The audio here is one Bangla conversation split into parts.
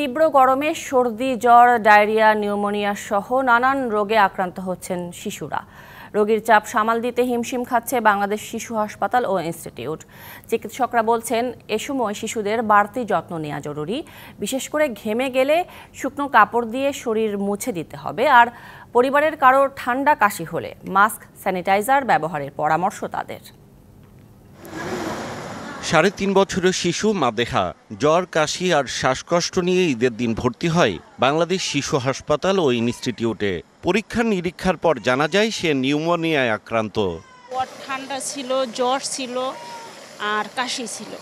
তীব্র গরমে সর্দি, জ্বর, ডায়রিয়া, নিউমোনিয়া সহ নানান রোগে আক্রান্ত হচ্ছেন শিশুরা। রোগীর চাপ সামাল দিতে হিমশিম খাচ্ছে বাংলাদেশ শিশু হাসপাতাল ও ইনস্টিটিউট। চিকিৎসকরা বলছেন, এ সময় শিশুদের বাড়তি যত্ন নেওয়া জরুরি। বিশেষ করে ঘেমে গেলে শুকনো কাপড় দিয়ে শরীর মুছে দিতে হবে। আর পরিবারের কারোর ঠান্ডা কাশি হলে মাস্ক, স্যানিটাইজার ব্যবহারের পরামর্শ তাদের। সাড়ে তিন বছরের শিশু মাদেহা। জ্বর কাশি আর শ্বাসকষ্ট নিয়ে ঈদের দিন ভর্তি হয় বাংলাদেশ শিশু হাসপাতাল ও ইনস্টিটিউটে। পরীক্ষা নিরীক্ষার পর জানা যায় সে নিউমোনিয়ায় আক্রান্ত। ঠান্ডা ছিল জ্বর ছিল আর কাশি ছিল।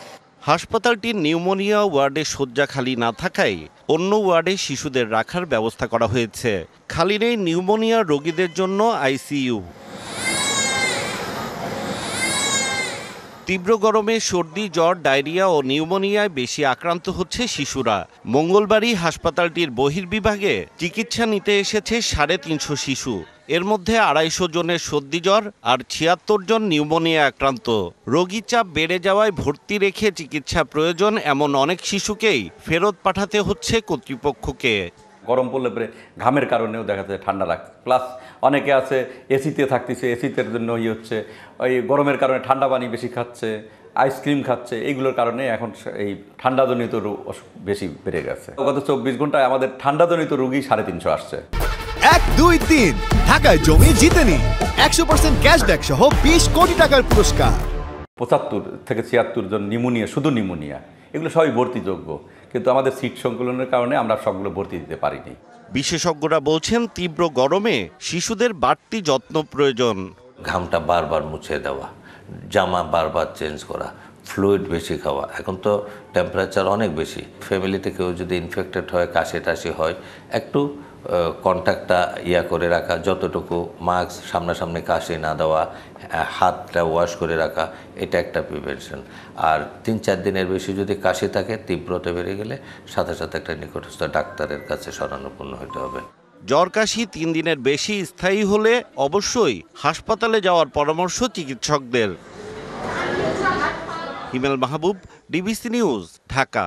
হাসপাতালটির নিউমোনিয়া ওয়ার্ডে শয্যা খালি না থাকায় অন্য ওয়ার্ডে শিশুদের রাখার ব্যবস্থা করা হয়েছে। খালি নেই নিউমোনিয়া রোগীদের জন্য আইসিইউ। তীব্র গরমে সর্দি, জ্বর, ডায়রিয়া ও নিউমোনিয়ায় বেশি আক্রান্ত হচ্ছে শিশুরা। মঙ্গলবারই হাসপাতালটির বহির্বিভাগে চিকিৎসা নিতে এসেছে সাড়ে তিনশো শিশু। এর মধ্যে আড়াইশো জনের সর্দি, জ্বর আর ছিয়াত্তর জন নিউমোনিয়া আক্রান্ত। রোগী চাপ বেড়ে যাওয়ায় ভর্তি রেখে চিকিৎসা প্রয়োজন এমন অনেক শিশুকেই ফেরত পাঠাতে হচ্ছে কর্তৃপক্ষকে। গরম পড়লে পরে ঘামের কারণেও দেখা যায় ঠান্ডা লাগছে প্লাস অনেকে আছে এসিতে থাকতেছে এসিতে জন্য ইয়ে হচ্ছে ওই গরমের কারণে ঠান্ডা পানি বেশি খাচ্ছে আইসক্রিম খাচ্ছে এইগুলোর কারণে এখন এই ঠান্ডাজনিত রোগ বেশি বেড়ে গেছে। গত চব্বিশ ঘন্টায় আমাদের ঠান্ডাজনিত রুগী সাড়ে তিনশো আসছে। এক দুই তিন ঢাকায় জমি জিতে নিন একশো পার্সেন্ট ক্যাশব্যাক সহ বিশ কোটি টাকার পুরস্কার। পঁচাত্তর থেকে ছিয়াত্তর জন নিমোনিয়া শুধু নিমোনিয়া এগুলো সবই ভর্তিযোগ্য। কিন্তু আমাদের সিট সংকুলনের কারণে আমরা সবগুলো ভর্তি দিতে পারিনি। বিশেষজ্ঞরা বলছেন তীব্র গরমে শিশুদের বাড়তি যত্ন প্রয়োজন। ঘামটা বারবার মুছে দেওয়া জামা বারবার চেঞ্জ করা ফ্লুইড বেশি খাওয়া এখন তো টেম্পারেচার অনেক বেশি। ফ্যামিলিতে কেউ যদি ইনফেক্টেড হয় কাশি টাশি হয় একটু কন্ট্যাক্টটা ইয়া করে রাখা, যতটুকু মাস্ক সামনাসামনি কাশি না দেওয়া, হাতটা ওয়াশ করে রাখা, এটা একটা প্রিভেনশন আর তিন চার দিনের বেশি যদি কাশি থাকে, তীব্রতা বেড়ে গেলে সাথে সাথে একটা নিকটস্থ ডাক্তারের কাছে শরণাপন্ন হতে হবে। জ্বর কাশি তিন দিনের বেশি স্থায়ী হলে অবশ্যই হাসপাতালে যাওয়ার পরামর্শ চিকিৎসকদের। Himel Mahbub, DBC news, Dhaka.